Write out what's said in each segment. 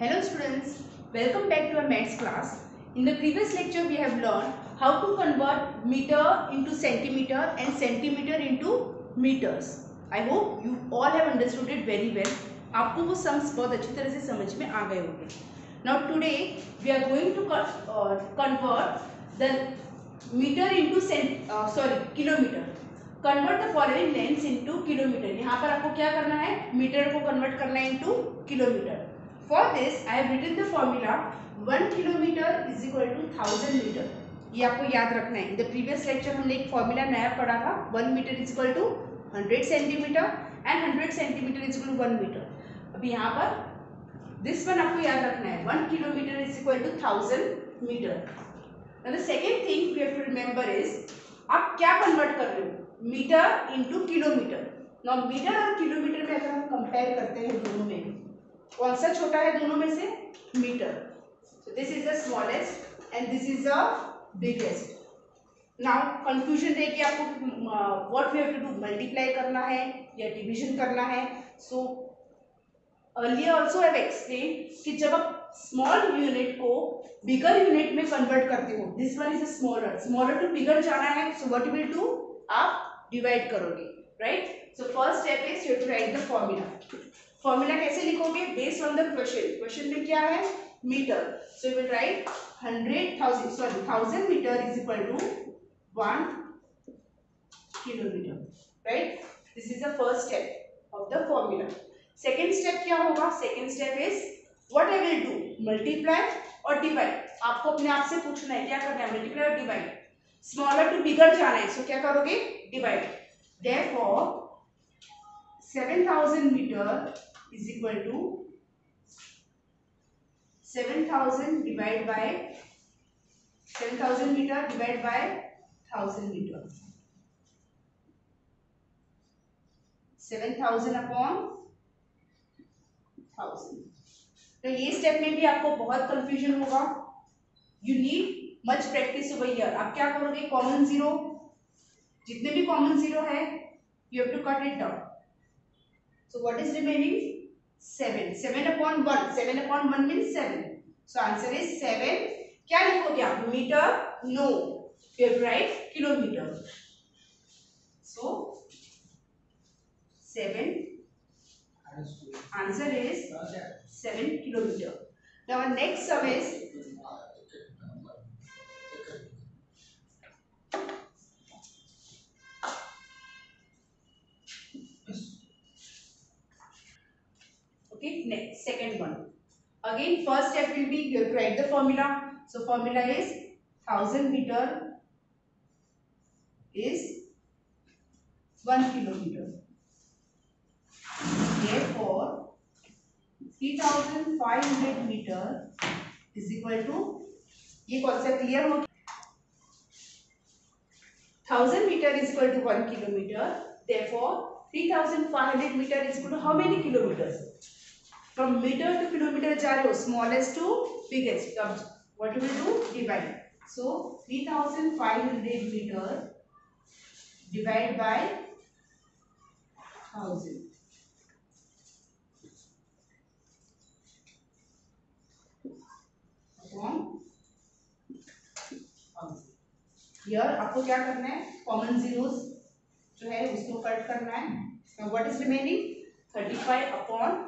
Hello students, welcome back to our maths class. In the previous lecture we have learned how to convert meter into centimeter and centimeter into meters. I hope you all have understood it very well. आपको वो sums बहुत अच्छी तरह से समझ में आ गए होंगे Now today we are going to uh, convert the meter into cent uh, sorry kilometer. Convert the following lens into kilometer यहाँ पर आपको क्या करना है मीटर को कन्वर्ट करना है into kilometer for this I have written the formula one kilometer is equal to thousand meter ये आपको याद रखना है। इन द प्रीवियस लेक्चर हमने एक फॉर्मूला नया पढ़ा था। One meter is equal to hundred centimeter and hundred centimeter is equal to one meter अभी यहाँ पर दिस वन आपको याद रखना है। One kilometer is equal to thousand meter the second thing we have to remember is आप क्या convert कर रहे हो? मीटर इंटू किलोमीटर नौ मीटर और किलोमीटर में अगर हम कंपेयर करते हैं दोनों में कौन सा छोटा है दोनों में से? Meter. So, this is the smallest and this is the now, confusion रहे कि आपको what we have to do? Multiply करना है या division करना है? सो also I have explained कि जब आप स्मॉल यूनिट को बिगर यूनिट में कन्वर्ट करते हो this one is smaller smaller to bigger जाना है सो व्हाट विल डू आप डिवाइड करोगे right so first step is you to write the formula formula कैसे लिखोगे? Based on the question question में क्या है? Meter so you will write hundred thousand sorry thousand meter is equal to one kilometer right this is the first step of the formula second step क्या होगा? Second step is what I will do multiply और divide आपको अपने आप से पूछना है, क्या करना है? मल्टीप्लाई और डिवाइड स्मॉलर टू बिगर जाना है सो क्या करोगे? Divide therefore 7000 meter is equal to 7000 divided by 7000 meter divided by 1000 meter. 7000 upon 1000 तो ये स्टेप में भी आपको बहुत कंफ्यूजन होगा। You need much practice over year आप क्या करोगे? कॉमन ज़ीरो जितने भी कॉमन ज़ीरो है you have to cut it down so what is remaining seven seven upon one seven upon one mean seven so answer is seven क्या लिखोगे आप? Meter no you have write kilometer so seven answer is seven kilometer next our next sum is second one again first step will be you have to write the formula so formula is 1000 meter is 1 kilometer therefore 3500 meter is equal to ये concept clear हो thousand metre is equal to one kilometre therefore 3500 meter is equal to how many kilometers from meter to kilometer हो smallest to biggest अब what you will do divide so 3500 meter divide by 1000 upon here आपको क्या करना है common zeros जो है उसको cut करना है what is remaining thirty five upon ten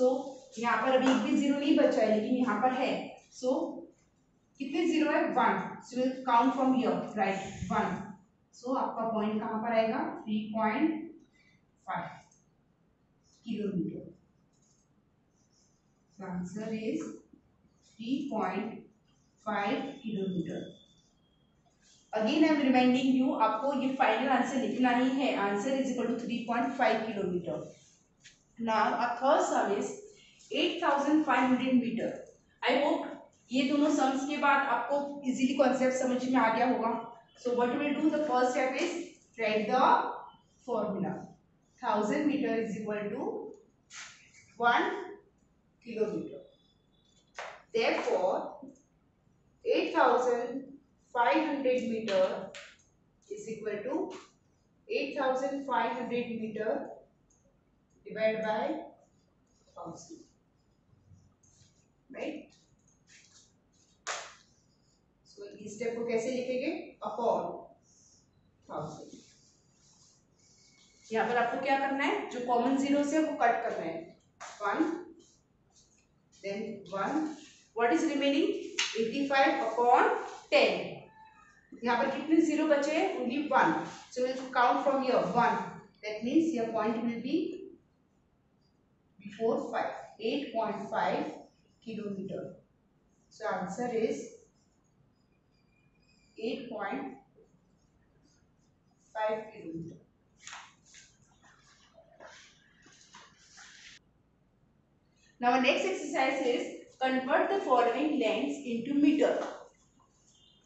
so so, यहाँ पर अभी एक भी ज़ीरो नहीं बचा है लेकिन यहाँ पर है। सो so, कितने ज़ीरो है? One so will count from your right one so आपका पॉइंट कहाँ पर आएगा? Three point five kilometer answer is three point five kilometer again I am reminding you आपको ये फाइनल आंसर लिखना ही है। Answer is equal to three point five kilometer now a third sum is eight thousand five hundred meter. I hope ये दोनों sums के बाद आपको इजीली कॉन्सेप्ट समझ में आ गया होगा। So what will do the first step is write the formula thousand meter is equal to one kilometer therefore 8000 500 meter is equal to 8500 meter divided by 1000 right so इस step को कैसे लिखेंगे? Upon thousand यहाँ पर आपको क्या करना है? जो कॉमन ज़ीरो से वो कट करना है. One then one what is remaining eighty five upon ten यहाँ पर कितने ज़ीरो बचे हैं? Only one so will count from your one that means your point will be five kilometer so answer is eight point five kilometer Now our next exercise is convert the following lengths into meter.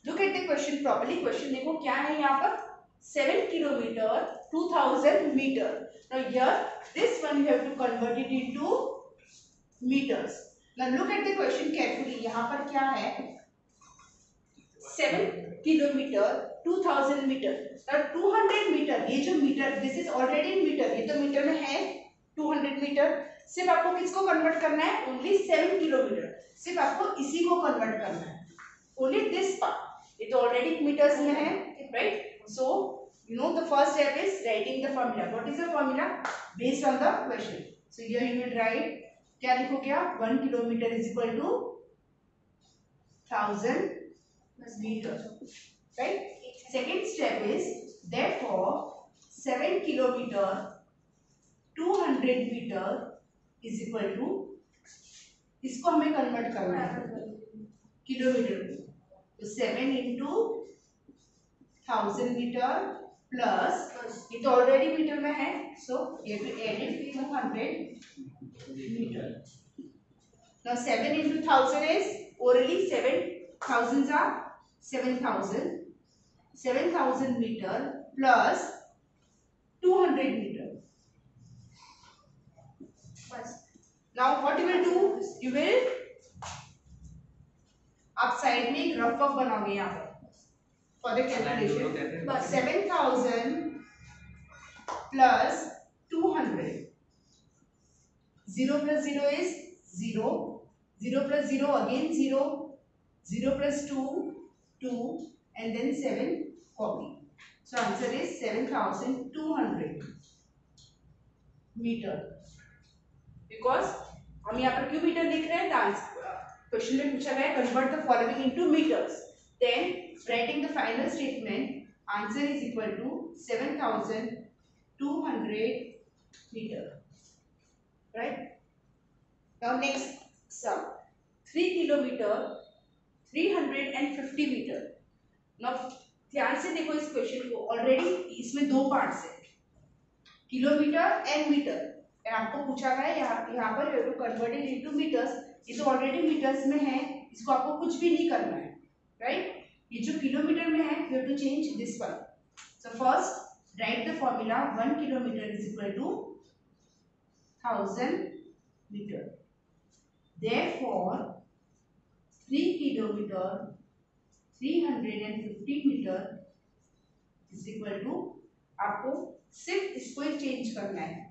Look at the question properly. Question देखो क्या है यहाँ पर seven kilometer two thousand meter. Now here this one you have to convert it into meters. Now look at the question carefully. यहाँ पर क्या है seven kilometer two thousand meter. Now two hundred meter ये जो meter this is already in meter ये तो meter है to hundred metre सिर्फ़ आपको किसको कन्वर्ट करना है ओनली सेवन किलोमीटर सिर्फ़ आपको इसी को कन्वर्ट करना है ओनली दिस पार्ट ये तो ऑलरेडी मीटर्स में है right so you know the first step is writing the formula what is the formula based on the question. So, here you will write, क्या लिखोगे आप one kilometer is equal to thousand meter right second step is therefore seven kilometer 200 meter is equal to इसको हमें convert करना है। Kilometer तो seven into thousand meter plus ये तो ऑलरेडी मीटर में है सो ये two eight into two hundred meter ना seven into thousand is only seven thousand are seven thousand seven thousand meter plus two hundred meter बस now what you will do you will आप side में एक rough बनाओगे यहाँ पर the calculation seven thousand plus two hundred zero plus zero is zero zero plus zero again zero zero plus two two and then 7 copy. So answer is 7200 meter. Because हम यहाँ पर क्यों metre देख रहे हैं? क्वेश्चन में पूछा गया convert the following into meters then writing the final statement answer is equal to 7200 meter. Right? Now next, sum. 3 kilometer 350 meter. Now, ध्यान से देखो इस क्वेश्चन को ऑलरेडी इसमें दो पार्ट्स है किलोमीटर एंड मीटर आपको पूछा गया है यहाँ पर you to convert it into meters ये तो ऑलरेडी मीटर्स में है इसको आपको कुछ भी नहीं करना है राइट ये जो किलोमीटर में है you to change this one so first write the formula one kilometer is equal to thousand meter therefore 3 kilometer 350 meter is equal to आपको सिर्फ़ इसको ही चेंज करना है।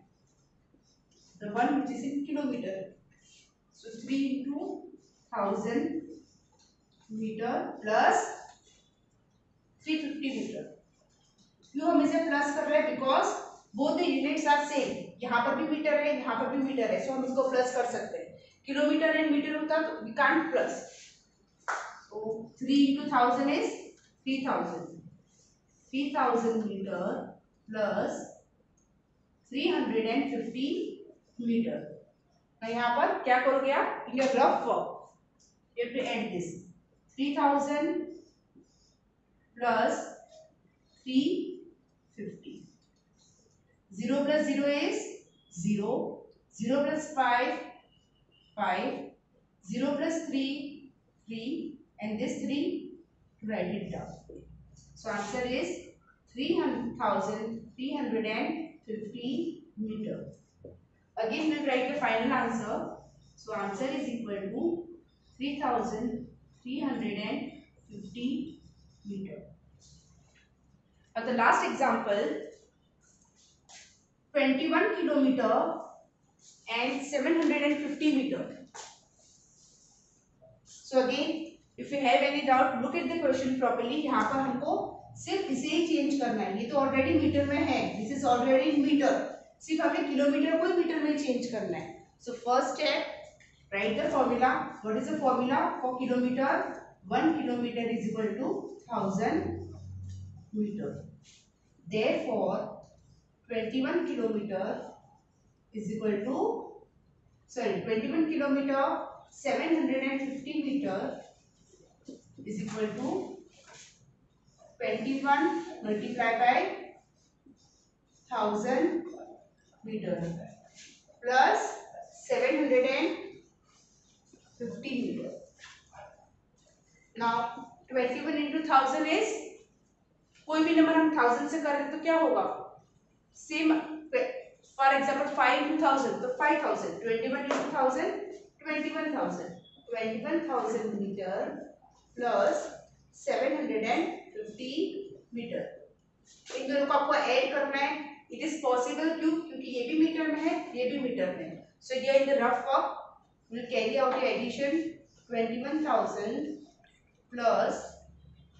The one which is in kilometer so three into thousand meter plus three fifty meter क्यों हम इसे plus कर रहे हैं? Because both the units are same यहाँ पर भी मीटर है, यहाँ पर भी मीटर है सो हम इसको प्लस कर सकते हैं. किलोमीटर एंड मीटर होता तो we can't plus So 3 into 1000 is 3000. 3000 meter plus 350 meter. now यहाँ पर क्या करोगे आप? In your rough work you have to add this. 3000 plus 350 0 plus 0 is 0 0 plus 5 5 0 plus 3 3 and this 3 write it down. So answer is 3,350 meter. Again we'll write the final answer. So answer is equal to 3,350 meter. Now, the last example 21 kilometer and 750 meter. So again if you have any doubt look at the question properly यहाँ पर हमको सिर्फ़ इसे ही change करना है। ये तो already metre में है। दिस इज़ ऑलरेडी मीटर सिर्फ़ हमें किलोमीटर को ही मीटर में चेंज करना है। So first step write the formula what is the formula for kilometer 1 kilometer is equal to 1000 meter. Therefore, 21 kilometer is equal to, sorry, 21 kilometer 750 meter is equal to 21 multiplied by 1000 meter plus 750 meter. Now 21 into thousand is कोई भी number हम thousand से करें तो क्या होगा? Same for example five into thousand तो 5000 21 into 1000 21000 21000 meter plus 750 meter इन दोनों को आपको ऐड करना है। इट इज़ पॉसिबल क्यों क्योंकि ये भी मीटर में है ये भी मीटर में सो so, ये in the rough work will carry out addition 21000 plus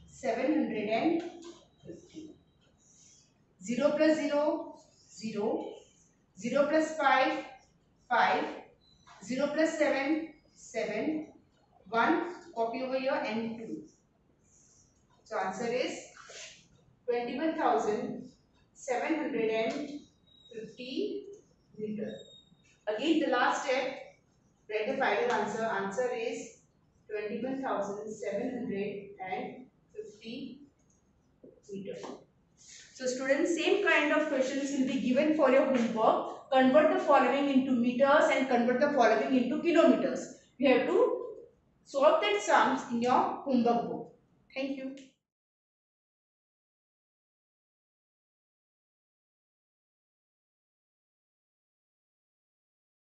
750. 0 plus 0, 0. 0 plus 5, 5. 0 plus 7, 7. 1, copy over here and 2. So answer is 21,750 liter. Again the last step, write the final answer. Answer is 21,750 meter. So students, same kind of questions will be given for your homework. Convert the following into meters and convert the following into kilometers. You have to solve that sums in your homework book. Thank you.